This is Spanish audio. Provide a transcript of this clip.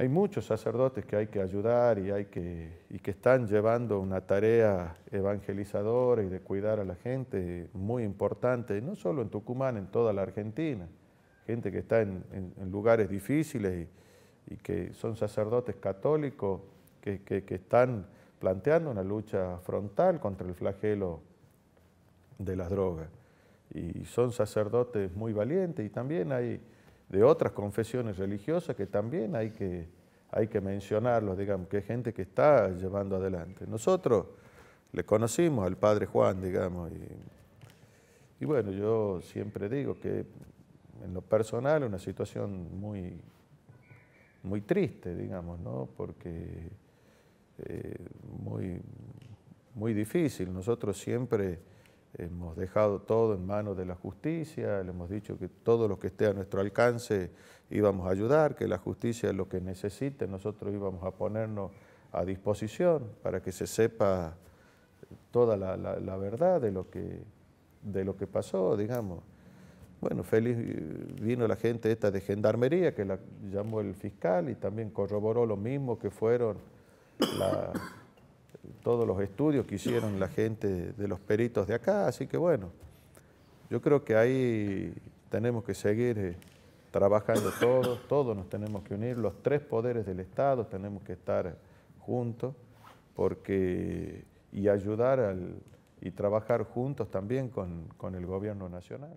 hay muchos sacerdotes que hay que ayudar y, hay que, y que están llevando una tarea evangelizadora y de cuidar a la gente muy importante, no solo en Tucumán, en toda la Argentina. Gente que está en, lugares difíciles y, que son sacerdotes católicos que, que están planteando una lucha frontal contra el flagelo de las drogas. Y son sacerdotes muy valientes y también hay de otras confesiones religiosas que también hay que, hay que mencionarlos, digamos, que hay gente que está llevando adelante. Nosotros le conocimos al Padre Juan, digamos, y, bueno, yo siempre digo que en lo personal es una situación muy, muy triste, digamos, ¿no? Porque eh, muy, muy difícil. Nosotros siempre Hemos dejado todo en manos de la justicia, le hemos dicho que todo lo que esté a nuestro alcance íbamos a ayudar, que la justicia es lo que necesite, nosotros íbamos a ponernos a disposición para que se sepa toda la, verdad de lo, que, de lo que pasó, digamos. Bueno, feliz vino la gente esta de gendarmería que la llamó el fiscal y también corroboró lo mismo que fueron la, todos los estudios que hicieron la gente de los peritos de acá, así que bueno, yo creo que ahí tenemos que seguir eh, trabajando todos, todos nos tenemos que unir, los tres poderes del Estado tenemos que estar juntos porque, y ayudar al, y trabajar juntos también con, con el gobierno nacional.